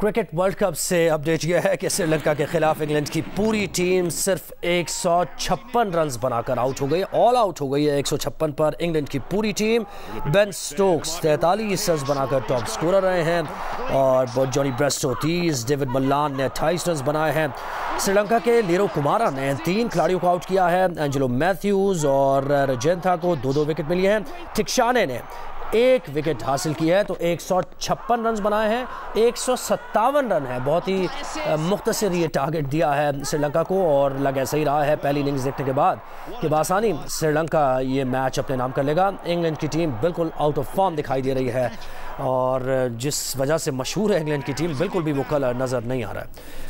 Cricket world cup से update यह है कि श्रीलंका के खिलाफ इंग्लैंड की पूरी टीम सिर्फ़ एक रन बनाकर आउट हो गई। ऑल आउट हो गई है एक पर। इंग्लैंड की पूरी टीम बेन स्टोक्स तैतालीस रन बनाकर टॉप स्कोरर रहे हैं और जॉनी ब्रेस्टो तीस डेविड मल्लान ने अट्ठाईस रन बनाए हैं। श्रीलंका के लीरो कुमारा ने तीन खिलाड़ियों को आउट किया है। एंजेलो मैथ्यूज और रजेंथा को दो दो विकेट मिली हैं। टिक्शाने ने एक विकेट हासिल की है तो एक सौ छप्पन रन बनाए हैं, एक सौ सत्तावन रन है। बहुत ही मुख्तर ये टारगेट दिया है श्रीलंका को और लग ऐसा ही रहा है पहली इनिंग्स देखने के बाद कि बासानी श्रीलंका ये मैच अपने नाम कर लेगा। इंग्लैंड की टीम बिल्कुल आउट ऑफ़ फॉर्म दिखाई दे रही है और जिस वजह से मशहूर है इंग्लैंड की टीम बिल्कुल भी वो कलर नज़र नहीं आ रहा है।